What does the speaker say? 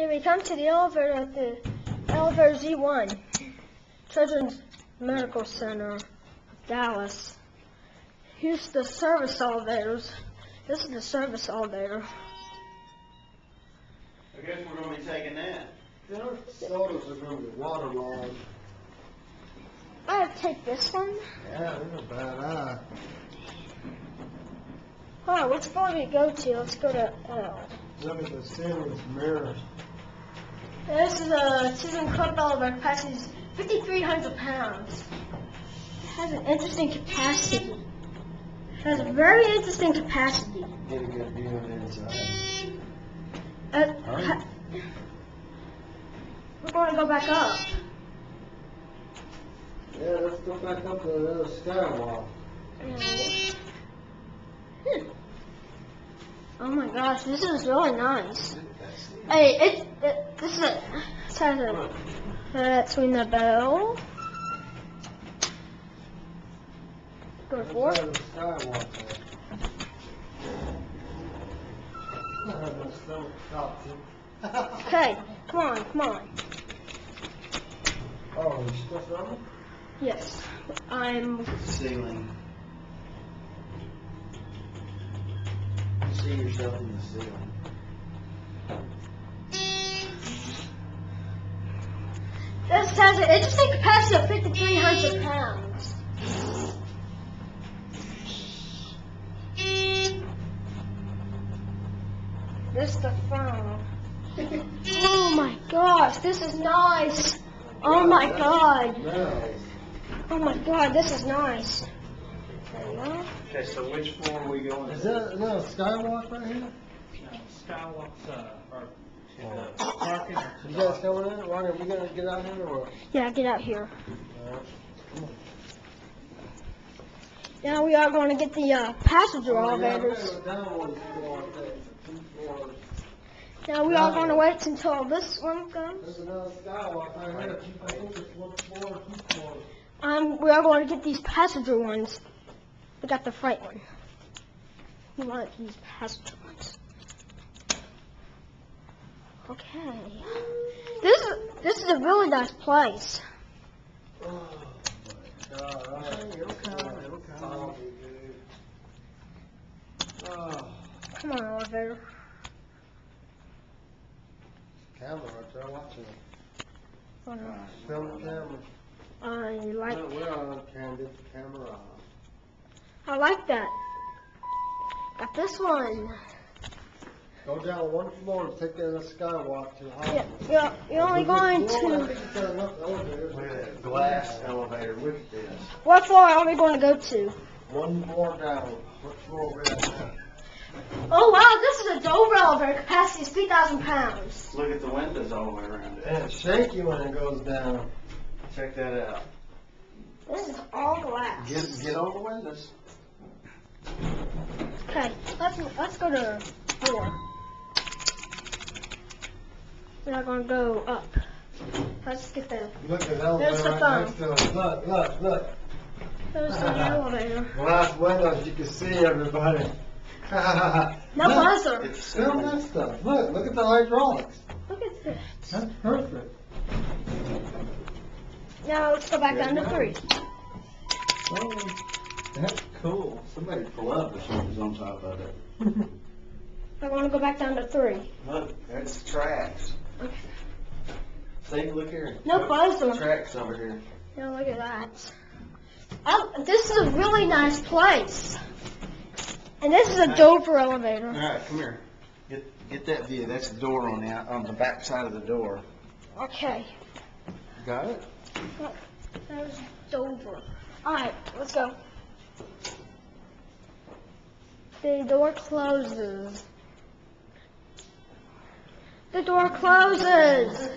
Okay, we come to the elevator at uh, the elevator Z1, Children's Medical Center, Dallas. Here's the service elevators. This is the service elevator. I guess we're gonna be taking that. Their sodas are gonna be waterlogged. I have to take this one. Yeah, they're a bad eye. Alright, which floor do we go to? Let's go to L. Look at the ceiling's mirrors. This is a ThyssenKrupp elevator, passes 5,300 pounds. It has an interesting capacity. It has a very interesting capacity. Get a good view of inside. Uh, Hurry. we're going to go back up. Yeah, let's go back up to the other skywalk. Hmm. Oh my gosh, this is really nice. Hey, it, it this is a, it has a, let's ring the bell. Go for That's it. how the skywalk is. That's so toxic. Okay, come on, come on. Oh, you still filming? Yes, I'm, Ceiling. You see yourself in the ceiling. Has an interesting capacity of 5,300 pounds. This is the phone. Oh my gosh, this is nice. Oh my god. Oh my god, this is nice. There you go. Okay, so which floor are we going Is to? that, is that a little skywalk right here? No, Skywalk's, uh, or, the parking. You guys coming in? Ronnie, are we gonna get out here or what? Yeah, get out here. Alright. Now we are going to get the uh, passenger Oh, elevators. gonna go down one floor, I think. Two floors. Now we are going to wait until this one comes. There's another skywalk right here. I think it's one floor, two floors. Um, we are going to get these passenger ones. We got the freight one. We want these passenger ones. Okay. This is a really nice place. Oh, my God. Come on, elevator. camera right there, watching it. Oh, no. Film the camera. I like No, We're on candid camera. I like that. Got this one. Go down one floor and take that skywalk to the Yeah, hospital. you're, you're only going to. Look at that glass elevator, look at this. What floor are we going to go to? One floor down. What floor we at? Oh wow, this is a Dover elevator. Capacity is 3,000 pounds. Look at the windows all the way around it. And it's shaky when it goes down. Check that out. This is all glass. Get, get on the windows. Okay, let's let's go to four. We're not gonna go up. Let's get the Look at the There's the right phone. to. Look, look, look. there's the elevator. Glass windows, you can see everybody. No Look, buzzer. It's Film that stuff. Look, look at the hydraulics. Look at this. That's perfect. Now let's go back down to three. Oh, That's cool. Somebody pull up or something's on top of it. I want to go back down to three. Look, that's tracks. Okay. See, look here. No buzzer. Tracks over here. Now look at that. Oh, this is a really nice place. And this is a Dover elevator. All right, come here. Get get that view. That's the door on the on the back side of the door. Okay. Got it? There's Dover. Alright, let's go. The door closes. The door closes.